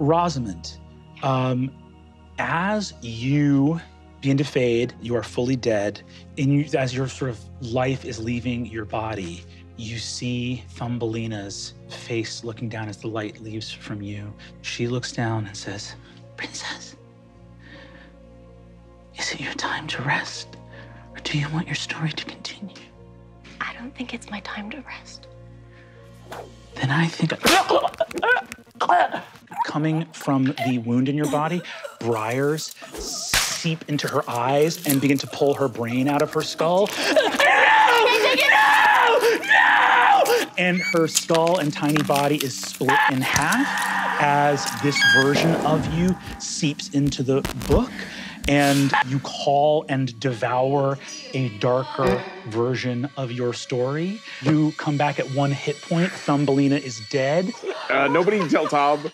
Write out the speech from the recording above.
Rosamund, um, as you begin to fade, you are fully dead. And you, as your sort of life is leaving your body, you see Thumbelina's face looking down as the light leaves from you. She looks down and says, Princess, is it your time to rest? Or do you want your story to continue? I don't think it's my time to rest. Then I think. Coming from the wound in your body, briars seep into her eyes and begin to pull her brain out of her skull. No! And her skull and tiny body is split in half as this version of you seeps into the book. And you call and devour a darker version of your story. You come back at one hit point. Thumbelina is dead. Uh, nobody tell Tom.